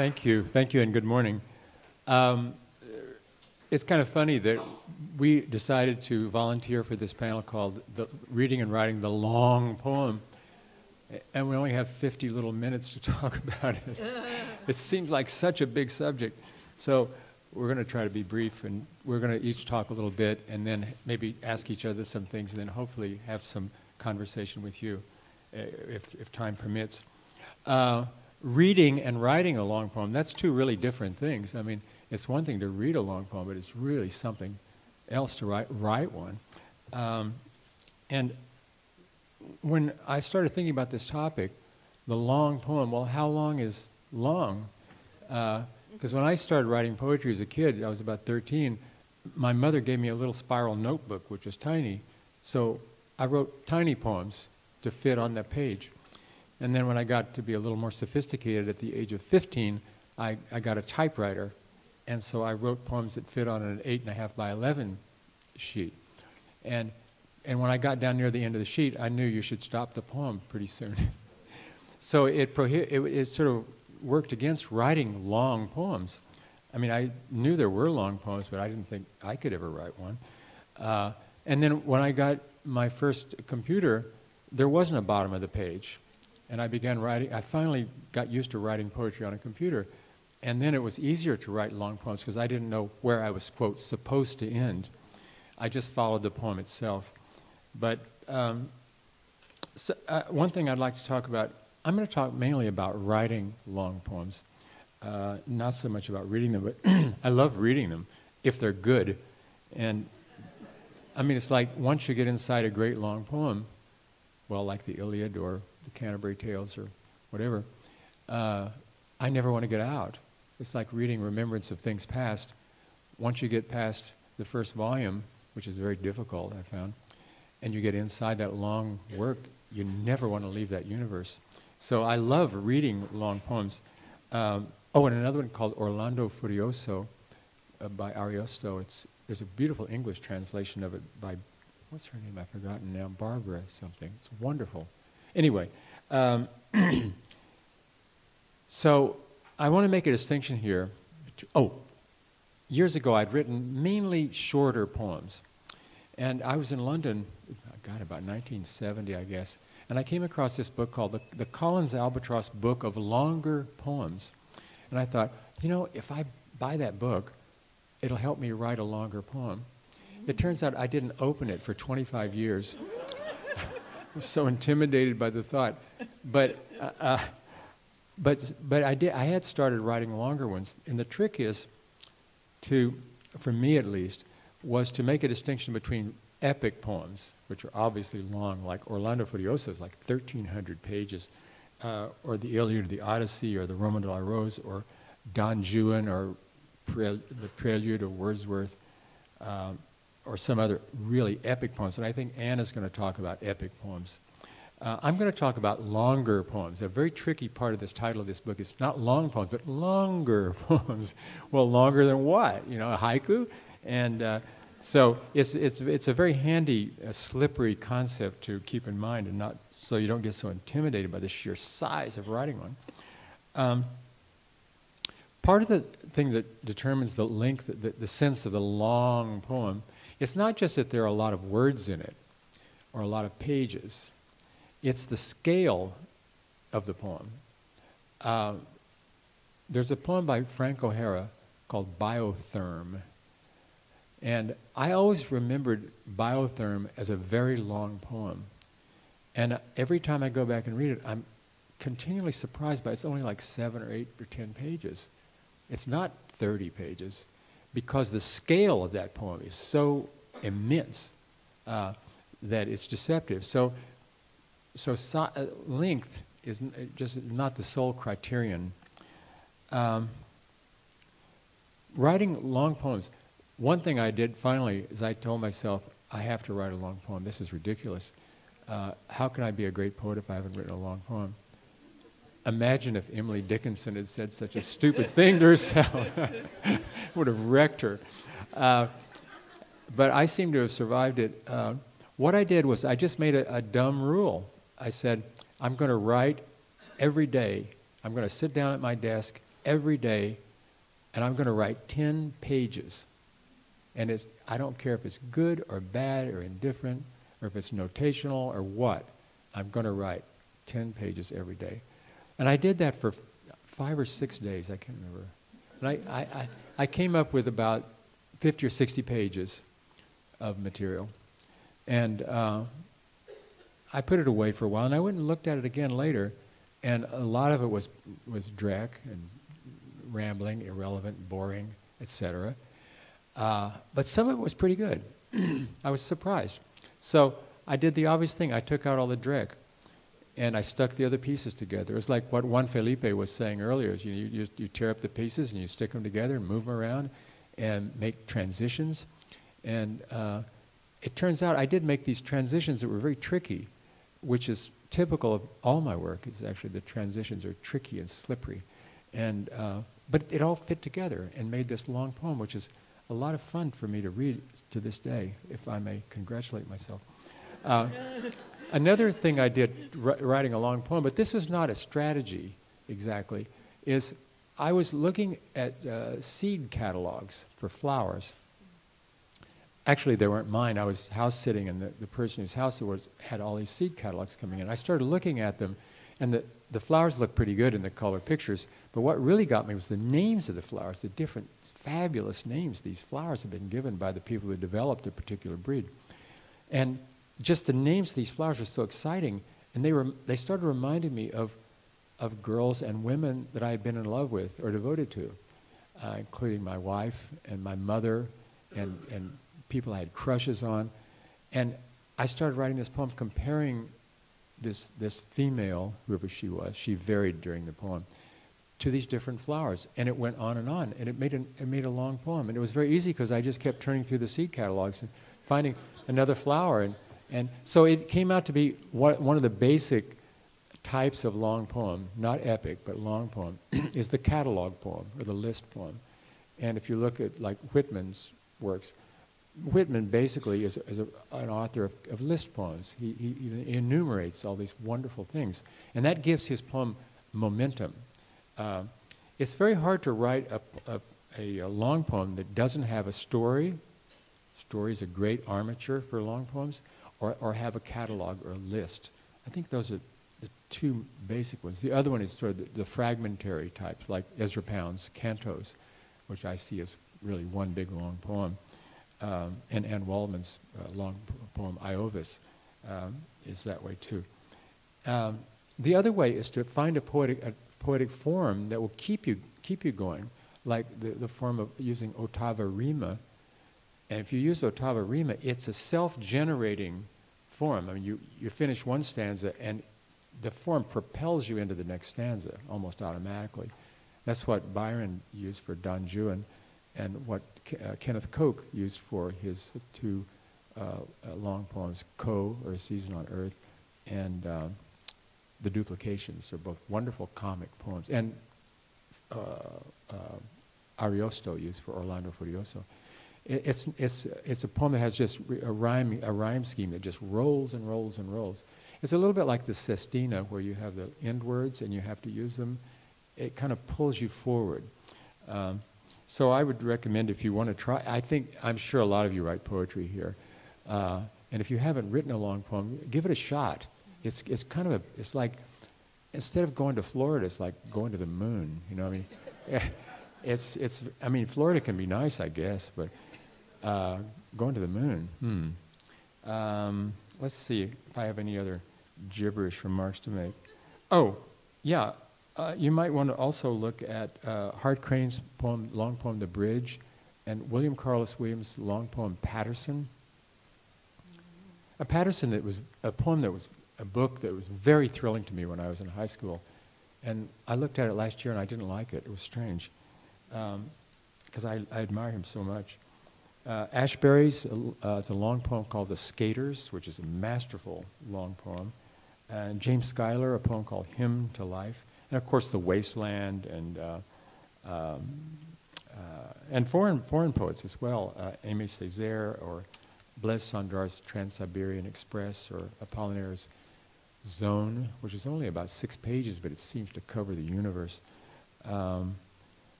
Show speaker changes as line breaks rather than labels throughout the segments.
Thank you. Thank you, and good morning. Um, it's kind of funny that we decided to volunteer for this panel called the Reading and Writing the Long Poem, and we only have 50 little minutes to talk about it. it seems like such a big subject. So we're going to try to be brief, and we're going to each talk a little bit, and then maybe ask each other some things, and then hopefully have some conversation with you, uh, if, if time permits. Uh, reading and writing a long poem, that's two really different things. I mean, it's one thing to read a long poem, but it's really something else to write, write one. Um, and when I started thinking about this topic, the long poem, well, how long is long? Because uh, when I started writing poetry as a kid, I was about 13, my mother gave me a little spiral notebook, which was tiny. So I wrote tiny poems to fit on that page. And then when I got to be a little more sophisticated at the age of 15, I, I got a typewriter. And so I wrote poems that fit on an 8.5 by 11 sheet. And, and when I got down near the end of the sheet, I knew you should stop the poem pretty soon. so it, it, it sort of worked against writing long poems. I mean, I knew there were long poems, but I didn't think I could ever write one. Uh, and then when I got my first computer, there wasn't a bottom of the page. And I began writing, I finally got used to writing poetry on a computer. And then it was easier to write long poems because I didn't know where I was, quote, supposed to end. I just followed the poem itself. But um, so, uh, one thing I'd like to talk about, I'm going to talk mainly about writing long poems, uh, not so much about reading them, but I love reading them if they're good. And I mean, it's like once you get inside a great long poem, well, like the Iliad or the Canterbury Tales or whatever, uh, I never want to get out. It's like reading Remembrance of Things Past. Once you get past the first volume, which is very difficult, I found, and you get inside that long work, you never want to leave that universe. So I love reading long poems. Um, oh, and another one called Orlando Furioso uh, by Ariosto. It's, there's a beautiful English translation of it by, what's her name? I've forgotten now. Barbara something. It's wonderful. Anyway, um, so I want to make a distinction here. Oh, years ago I'd written mainly shorter poems. And I was in London, God, about 1970, I guess, and I came across this book called the, the Collins Albatross Book of Longer Poems. And I thought, you know, if I buy that book, it'll help me write a longer poem. It turns out I didn't open it for 25 years was so intimidated by the thought. But, uh, uh, but, but I, did, I had started writing longer ones. And the trick is to, for me at least, was to make a distinction between epic poems, which are obviously long, like Orlando Furioso is like 1,300 pages, uh, or the Iliad or the Odyssey or the Roman de la Rose or Don Juan or the Prelude of Wordsworth. Um, or some other really epic poems. And I think Anna's going to talk about epic poems. Uh, I'm going to talk about longer poems. A very tricky part of this title of this book is not long poems, but longer poems. well, longer than what? You know, a haiku? And uh, so it's, it's, it's a very handy, uh, slippery concept to keep in mind and not so you don't get so intimidated by the sheer size of writing one. Um, part of the thing that determines the length, the, the sense of the long poem it's not just that there are a lot of words in it or a lot of pages, it's the scale of the poem. Uh, there's a poem by Frank O'Hara called Biotherm. And I always remembered Biotherm as a very long poem. And every time I go back and read it, I'm continually surprised by it's only like seven or eight or ten pages. It's not 30 pages because the scale of that poem is so immense uh, that it's deceptive. So, so, so uh, length is just not the sole criterion. Um, writing long poems. One thing I did finally is I told myself, I have to write a long poem. This is ridiculous. Uh, how can I be a great poet if I haven't written a long poem? Imagine if Emily Dickinson had said such a stupid thing to herself. would have wrecked her. Uh, but I seem to have survived it. Uh, what I did was I just made a, a dumb rule. I said, I'm going to write every day. I'm going to sit down at my desk every day, and I'm going to write 10 pages. And it's, I don't care if it's good or bad or indifferent or if it's notational or what. I'm going to write 10 pages every day. And I did that for five or six days, I can't remember. And I, I, I, I came up with about 50 or 60 pages of material. And uh, I put it away for a while, and I went and looked at it again later, and a lot of it was, was dreck and rambling, irrelevant, boring, etc. Uh, but some of it was pretty good. I was surprised. So I did the obvious thing. I took out all the dreck, and I stuck the other pieces together. It's like what Juan Felipe was saying earlier. Is you, you, you tear up the pieces and you stick them together and move them around and make transitions. And uh, it turns out I did make these transitions that were very tricky, which is typical of all my work. Is actually the transitions are tricky and slippery, and uh, but it all fit together and made this long poem, which is a lot of fun for me to read to this day, if I may congratulate myself. Uh, another thing I did writing a long poem, but this was not a strategy exactly, is I was looking at uh, seed catalogs for flowers actually they weren't mine. I was house sitting, and the, the person whose house it was had all these seed catalogs coming in. I started looking at them, and the, the flowers looked pretty good in the color pictures. But what really got me was the names of the flowers, the different fabulous names these flowers have been given by the people who developed a particular breed. And just the names of these flowers were so exciting, and they, were, they started reminding me of, of girls and women that I had been in love with or devoted to, uh, including my wife and my mother and, and people I had crushes on. And I started writing this poem comparing this, this female, whoever she was, she varied during the poem, to these different flowers. And it went on and on. And it made, an, it made a long poem. And it was very easy because I just kept turning through the seed catalogs and finding another flower. And, and so it came out to be one, of the basic types of long poem, not epic, but long poem, is the catalog poem or the list poem. And if you look at like Whitman's works, Whitman basically is, is a, an author of, of, list poems. He, he, he, enumerates all these wonderful things, and that gives his poem momentum. Uh, it's very hard to write a, a, a, long poem that doesn't have a story. Story is a great armature for long poems, or, or have a catalog or a list. I think those are the two basic ones. The other one is sort of the, the fragmentary types, like Ezra Pound's cantos, which I see as really one big long poem um, and Anne Waldman's uh, long poem Iovis um, is that way too. Um, the other way is to find a poetic, a poetic form that will keep you, keep you going, like the, the form of using ottava rima. And if you use ottava rima, it's a self-generating form. I mean, you, you finish one stanza and the form propels you into the next stanza almost automatically. That's what Byron used for Don Juan and what uh, Kenneth Koch used for his two uh, uh, long poems, Ko, or A Season on Earth, and um, The Duplications. are both wonderful comic poems. And uh, uh, Ariosto used for Orlando Furioso. It, it's, it's, it's a poem that has just a rhyme, a rhyme scheme that just rolls and rolls and rolls. It's a little bit like the sestina, where you have the end words and you have to use them. It kind of pulls you forward. Um, so I would recommend if you want to try, I think, I'm sure a lot of you write poetry here. Uh, and if you haven't written a long poem, give it a shot. It's, it's kind of a, it's like, instead of going to Florida, it's like going to the moon, you know what I mean? it's, it's, I mean, Florida can be nice, I guess, but uh, going to the moon, hmm. Um, let's see if I have any other gibberish remarks to make. Oh, yeah, uh, you might want to also look at uh, Hart Crane's poem, long poem, The Bridge, and William Carlos Williams' long poem, Paterson. A Paterson that was a poem that was a book that was very thrilling to me when I was in high school. And I looked at it last year and I didn't like it. It was strange because um, I, I, admire him so much. Uh, Ashbery's uh, a long poem called The Skaters, which is a masterful long poem. And James Schuyler, a poem called Hymn to Life and of course the wasteland and uh, um, uh, and foreign foreign poets as well, uh, Aimé Césaire or Blaise Cendrars' Trans-Siberian Express or Apollinaire's Zone, which is only about six pages, but it seems to cover the universe. Um,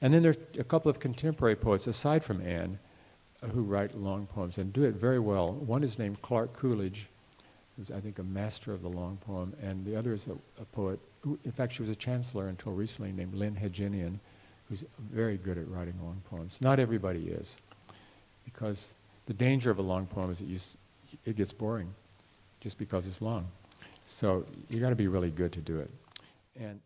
And then there are a couple of contemporary poets aside from Anne uh, who write long poems and do it very well. One is named Clark Coolidge, who's, I think, a master of the long poem, and the other is a, a poet who, in fact, she was a chancellor until recently, named Lyn Hejinian, who's very good at writing long poems. Not everybody is, because the danger of a long poem is that you, it gets boring just because it's long. So you got to be really good to do it. And